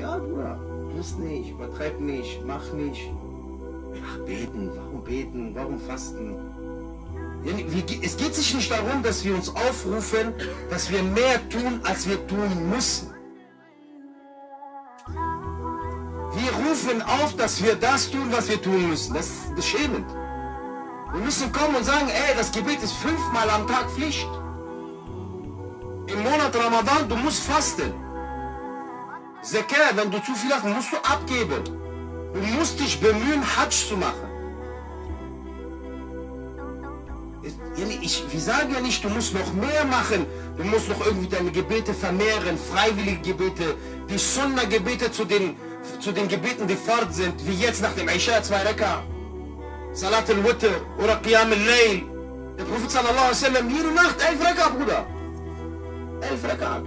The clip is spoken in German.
egal, Bruder. Muss nicht, übertreib nicht, mach nicht. Ach, beten, warum beten, warum fasten? Ja, Es geht sich nicht darum, dass wir uns aufrufen, dass wir mehr tun, als wir tun müssen. Wir rufen auf, dass wir das tun, was wir tun müssen. Das ist beschämend. Wir müssen kommen und sagen, ey, das Gebet ist fünfmal am Tag Pflicht. Im Monat Ramadan, du musst fasten. Zakat, wenn du zu viel hast, musst du abgeben. Du musst dich bemühen, Hajj zu machen. Ich, wir sagen ja nicht, du musst noch mehr machen. Du musst noch irgendwie deine Gebete vermehren, freiwillige Gebete, die Sunna-Gebete zu den, zu den Gebeten, die fort sind, wie jetzt nach dem Isha, zwei Reka, Salat al-Witr oder Qiyam al-Layl. Der Prophet sallallahu alaihi wasallam, jede Nacht elf Reka, Bruder. Elf Reka.